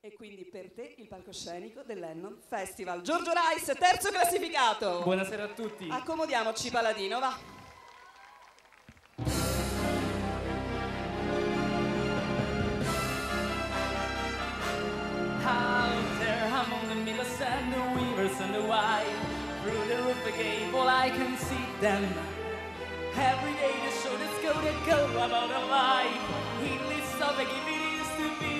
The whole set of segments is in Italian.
E quindi per te il palcoscenico del Lennon Festival. Giorgio Rice, terzo classificato. Buonasera a tutti. Accomodiamoci, Paladino, va. Out there among the millers and the weavers and the white. Through the roof a gable I can see them. Every day the show that's go go about a life. He lives up like if it is to be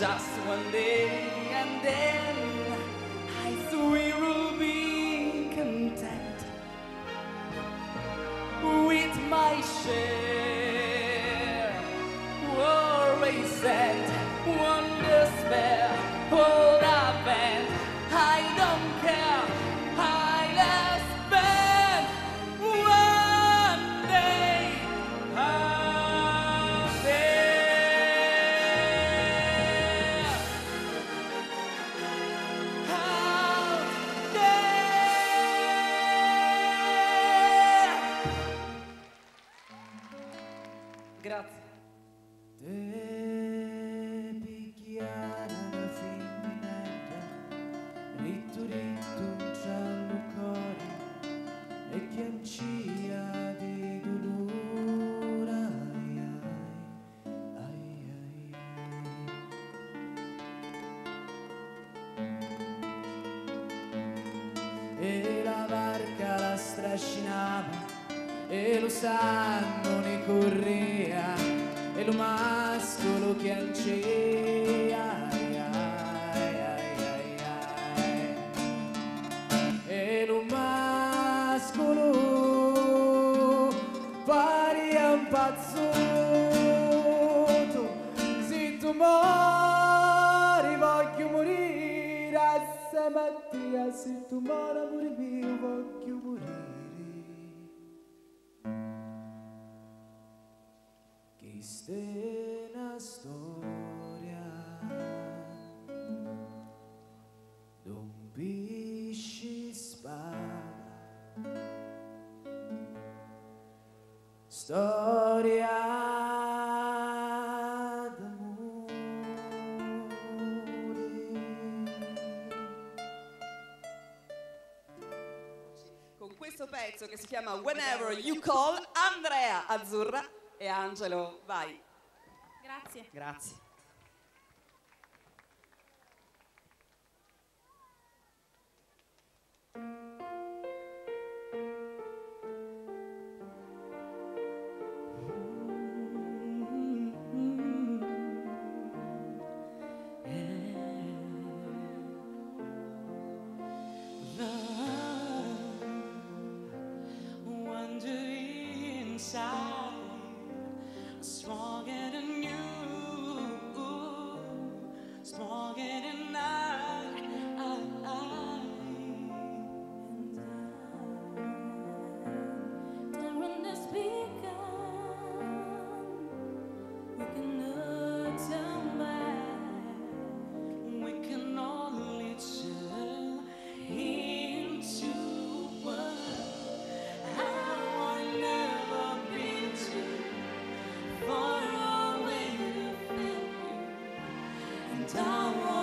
there E la barca la strascinava e lo sanno ne correa e lo mascolo che ancea storia d'amore Con questo pezzo che si chiama Whenever You Call, Andrea Azzurra e Angelo, vai. Grazie. Grazie. And I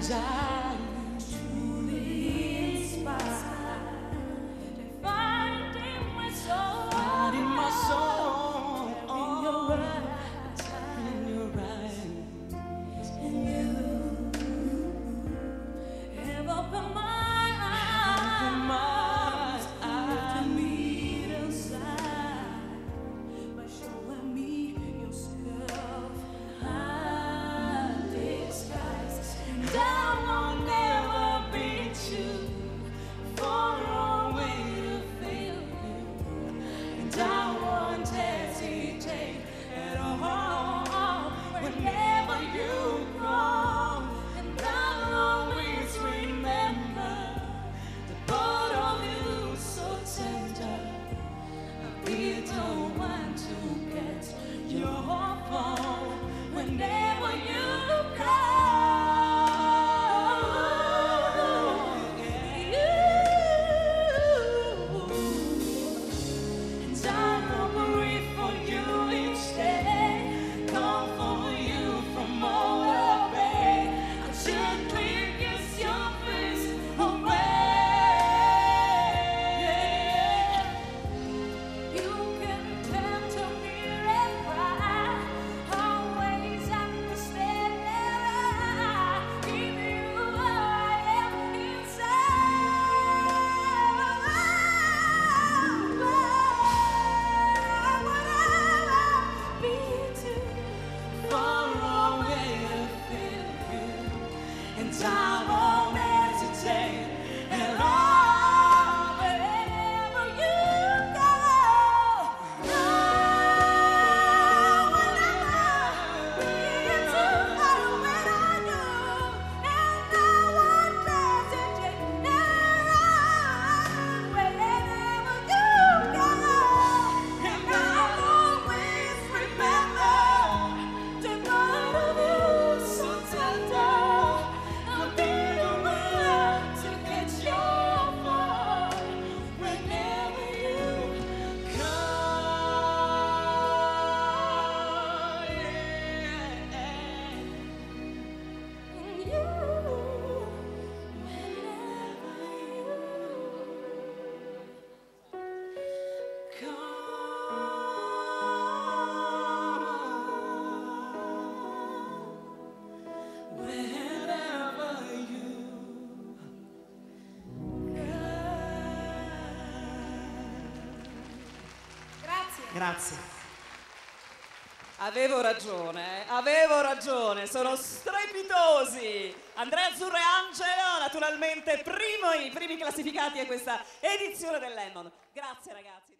And 有。Grazie. Avevo ragione, eh. avevo ragione, sono strepitosi. Andrea Azzurro e Angelo, naturalmente primo, i primi classificati a questa edizione dell'Emmon. Grazie ragazzi.